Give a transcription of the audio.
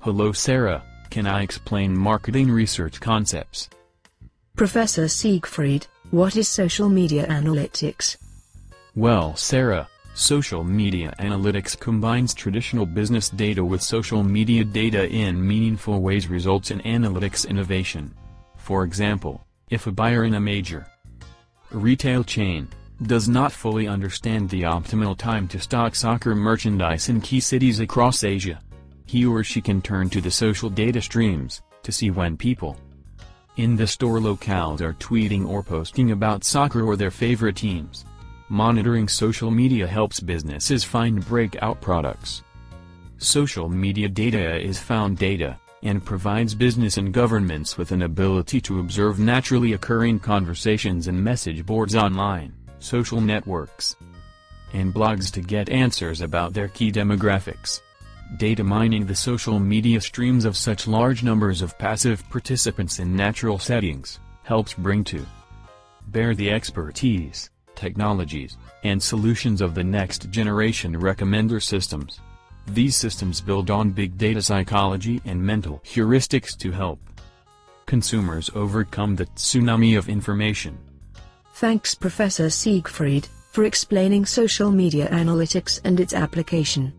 Hello Sarah, can I explain marketing research concepts? Professor Siegfried, what is social media analytics? Well Sarah, social media analytics combines traditional business data with social media data in meaningful ways results in analytics innovation. For example, if a buyer in a major retail chain does not fully understand the optimal time to stock soccer merchandise in key cities across Asia, he or she can turn to the social data streams to see when people in the store locales are tweeting or posting about soccer or their favorite teams. Monitoring social media helps businesses find breakout products. Social media data is found data, and provides business and governments with an ability to observe naturally occurring conversations and message boards online, social networks, and blogs to get answers about their key demographics. Data mining the social media streams of such large numbers of passive participants in natural settings, helps bring to bear the expertise, technologies, and solutions of the next generation recommender systems. These systems build on big data psychology and mental heuristics to help consumers overcome the tsunami of information. Thanks Professor Siegfried, for explaining social media analytics and its application.